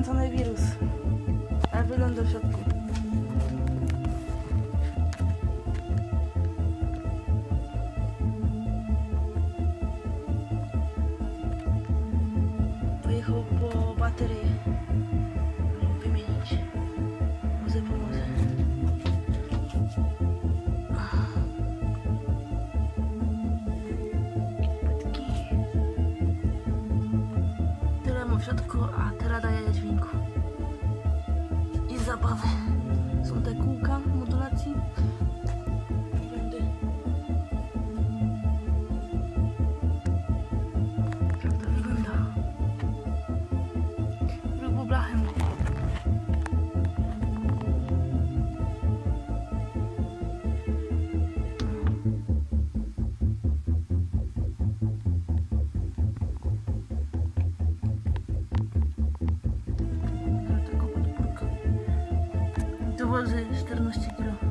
ma skręcony wirus. A wygląda w środku. Pojechał W środku, a teraz daje dźwięku. I zabawy. Są te kółka modulacji. всего за 14 кило.